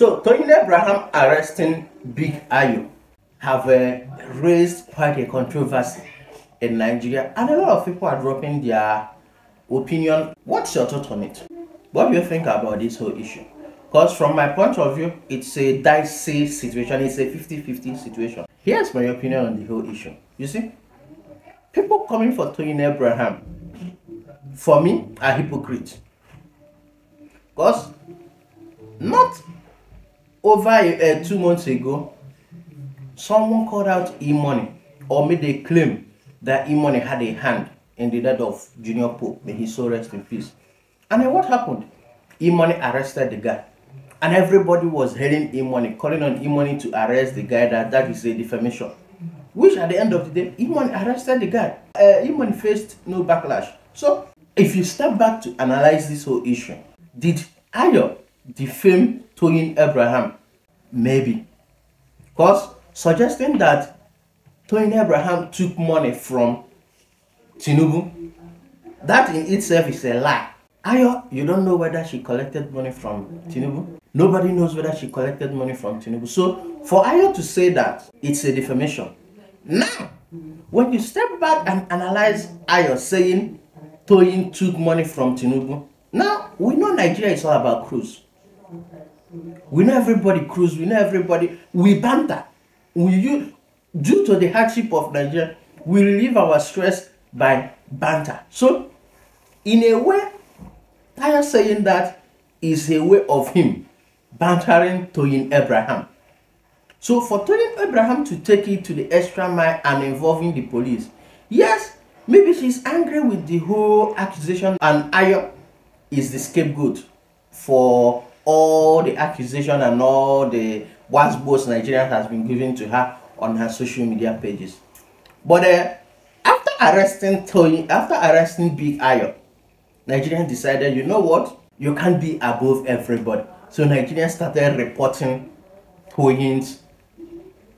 So, Toyin Abraham arresting Big Ayo have uh, raised quite a controversy in Nigeria, and a lot of people are dropping their opinion. What's your thought on it? What do you think about this whole issue? Because from my point of view, it's a dicey situation. It's a 50-50 situation. Here's my opinion on the whole issue. You see, people coming for Toyin Abraham, for me, are hypocrites. Because not over uh, two months ago, someone called out E-Money or made a claim that E-Money had a hand in the death of Junior Pope. May his soul rest in peace. And then what happened? E-Money arrested the guy. And everybody was hailing E-Money, calling on E-Money to arrest the guy that that is a defamation. Which at the end of the day, E-Money arrested the guy. Uh, E-Money faced no backlash. So if you step back to analyze this whole issue, did Ayo defame Toyin Abraham? Maybe. Because suggesting that Toyin Abraham took money from Tinubu, that in itself is a lie. Ayo, you don't know whether she collected money from Tinubu. Nobody knows whether she collected money from Tinubu. So for Ayo to say that, it's a defamation. Now, when you step back and analyze Ayo saying Toyin took money from Tinubu, now we know Nigeria is all about cruise. We know everybody cruise. We know everybody. We banter. We use, due to the hardship of Nigeria, we relieve our stress by banter. So, in a way, Taya saying that is a way of him bantering Toyin Abraham. So for Toyin Abraham to take it to the extra mile and involving the police, yes, maybe she's angry with the whole accusation and Ayo is the scapegoat for all the accusation and all the was Nigeria has been giving to her on her social media pages. But uh, after arresting Toyin, after arresting Big Ayo, Nigerians decided, you know what? You can't be above everybody. So Nigerians started reporting Toyin's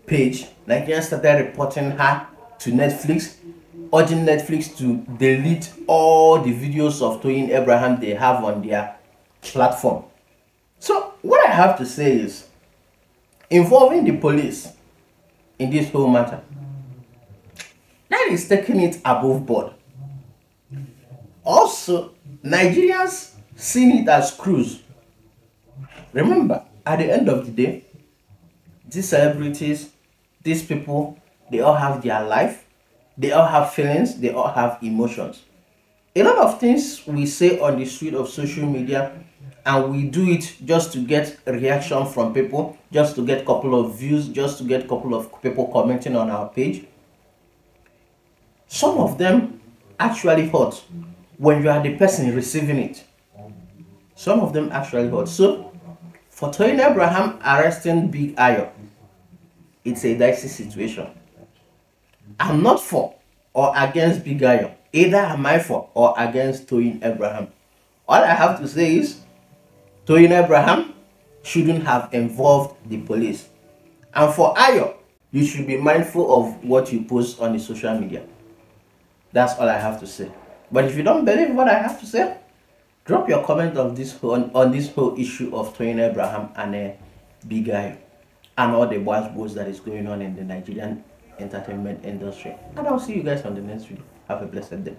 page. Nigerians started reporting her to Netflix, urging Netflix to delete all the videos of Toyin Abraham they have on their platform. So what I have to say is, involving the police in this whole matter, that is taking it above board. Also, Nigerians seen it as cruise. Remember, at the end of the day, these celebrities, these people, they all have their life, they all have feelings, they all have emotions. A lot of things we say on the street of social media and we do it just to get a reaction from people, just to get a couple of views, just to get a couple of people commenting on our page. Some of them actually hurt when you are the person receiving it. Some of them actually hurt. So, for Toyin Abraham arresting Big Ayo, it's a dicey situation. I'm not for or against Big Ayo. Either am I for or against Toyin Abraham. All I have to say is Toyin Abraham shouldn't have involved the police. And for Ayo, you should be mindful of what you post on the social media. That's all I have to say. But if you don't believe what I have to say, drop your comment of this on, on this whole issue of Toyin Abraham and a big guy and all the boys that is going on in the Nigerian entertainment industry. And I'll see you guys on the next video. Have a blessed day.